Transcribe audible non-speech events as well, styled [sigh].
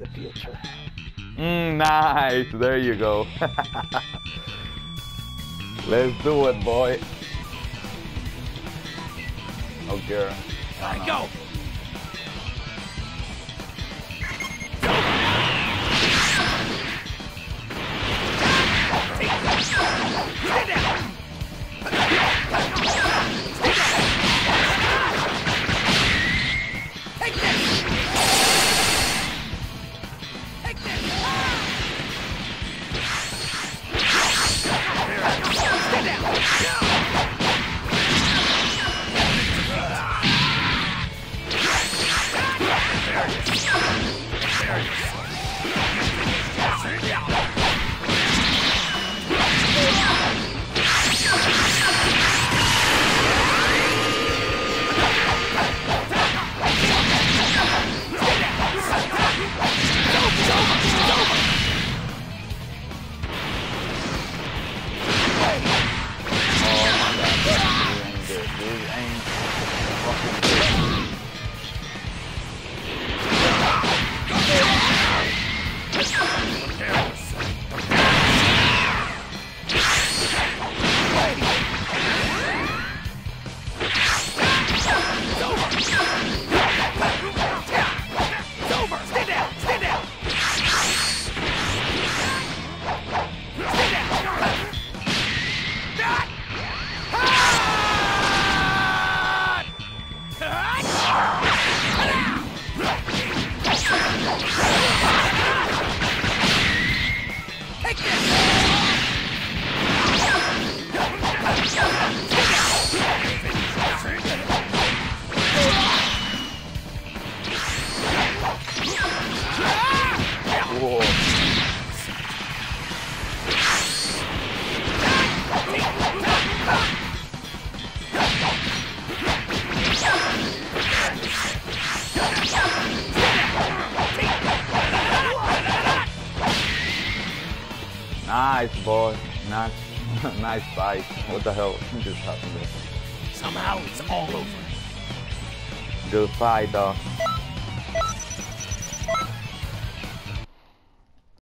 the future. Mm, nice. There you go. [laughs] Let's do it, boy. Okay. Gotta go. Yeah. Yeah. Nice, boy. Nice, [laughs] nice fight. What the hell just happened there? Somehow it's all over. Good fight, though.